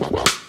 Bye.